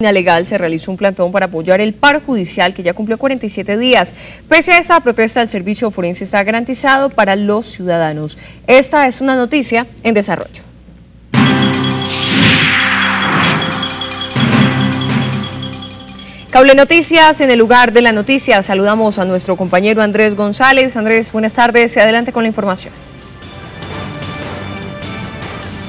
Legal se realizó un plantón para apoyar el paro judicial que ya cumplió 47 días. Pese a esta protesta, el servicio forense está garantizado para los ciudadanos. Esta es una noticia en desarrollo. Cable Noticias, en el lugar de la noticia, saludamos a nuestro compañero Andrés González. Andrés, buenas tardes adelante con la información.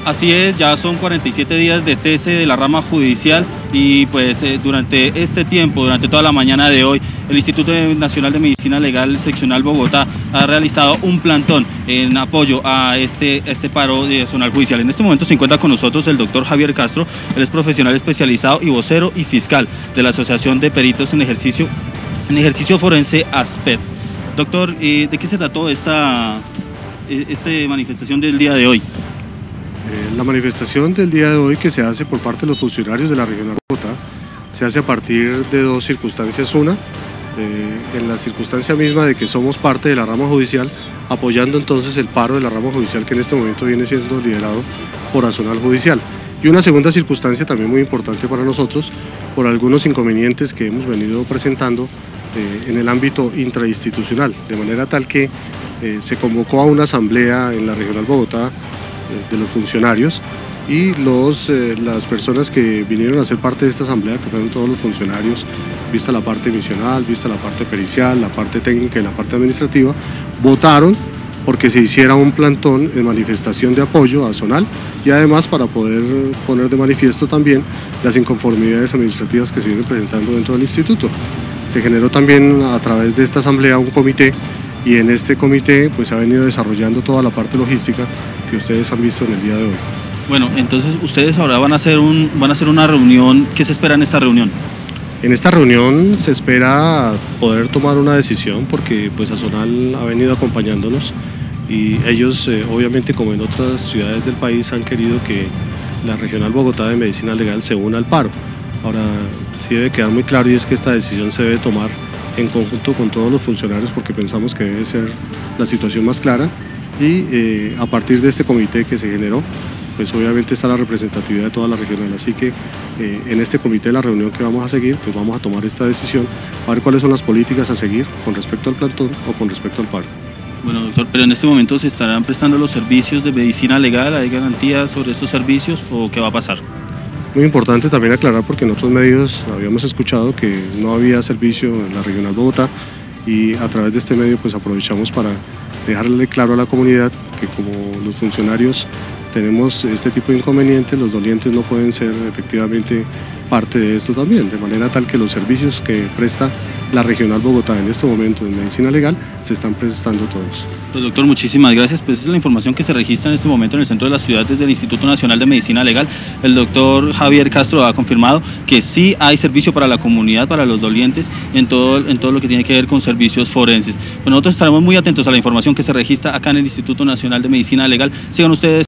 Así es, ya son 47 días de cese de la rama judicial y pues eh, durante este tiempo, durante toda la mañana de hoy, el Instituto Nacional de Medicina Legal Seccional Bogotá ha realizado un plantón en apoyo a este, este paro de zonal judicial. En este momento se encuentra con nosotros el doctor Javier Castro, él es profesional especializado y vocero y fiscal de la Asociación de Peritos en Ejercicio, en ejercicio Forense ASPED. Doctor, eh, ¿de qué se trató esta, eh, esta manifestación del día de hoy? Eh, la manifestación del día de hoy que se hace por parte de los funcionarios de la Regional Bogotá se hace a partir de dos circunstancias. Una, eh, en la circunstancia misma de que somos parte de la rama judicial, apoyando entonces el paro de la rama judicial que en este momento viene siendo liderado por Azonal Judicial. Y una segunda circunstancia también muy importante para nosotros, por algunos inconvenientes que hemos venido presentando eh, en el ámbito intrainstitucional, de manera tal que se convocó a una asamblea en la Regional Bogotá de los funcionarios y los, eh, las personas que vinieron a ser parte de esta asamblea, que fueron todos los funcionarios, vista la parte misional, vista la parte pericial, la parte técnica y la parte administrativa, votaron porque se hiciera un plantón en manifestación de apoyo a Zonal y además para poder poner de manifiesto también las inconformidades administrativas que se vienen presentando dentro del instituto. Se generó también a través de esta asamblea un comité y en este comité pues se ha venido desarrollando toda la parte logística que ustedes han visto en el día de hoy. Bueno, entonces ustedes ahora van a hacer, un, van a hacer una reunión. ¿Qué se espera en esta reunión? En esta reunión se espera poder tomar una decisión porque pues Azonal ha venido acompañándonos y ellos eh, obviamente como en otras ciudades del país han querido que la Regional Bogotá de Medicina Legal se una al paro. Ahora sí debe quedar muy claro y es que esta decisión se debe tomar en conjunto con todos los funcionarios porque pensamos que debe ser la situación más clara y eh, a partir de este comité que se generó, pues obviamente está la representatividad de toda la regional, así que eh, en este comité, la reunión que vamos a seguir, pues vamos a tomar esta decisión, a ver cuáles son las políticas a seguir con respecto al plantón o con respecto al paro. Bueno, doctor, pero en este momento se estarán prestando los servicios de medicina legal, ¿hay garantías sobre estos servicios o qué va a pasar? Muy importante también aclarar porque en otros medios habíamos escuchado que no había servicio en la regional Bogotá y a través de este medio pues aprovechamos para dejarle claro a la comunidad que como los funcionarios tenemos este tipo de inconvenientes, los dolientes no pueden ser efectivamente parte de esto también, de manera tal que los servicios que presta la Regional Bogotá en este momento en medicina legal se están prestando todos. Pues doctor, muchísimas gracias. Pues esa es la información que se registra en este momento en el centro de la ciudad desde el Instituto Nacional de Medicina Legal. El doctor Javier Castro ha confirmado que sí hay servicio para la comunidad, para los dolientes, en todo, en todo lo que tiene que ver con servicios forenses. Bueno, nosotros estaremos muy atentos a la información que se registra acá en el Instituto Nacional de Medicina Legal. Sigan ustedes.